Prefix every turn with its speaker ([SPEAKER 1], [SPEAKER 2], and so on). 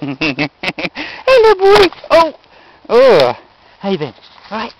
[SPEAKER 1] Hello, boy. Oh, oh. How you been? All right.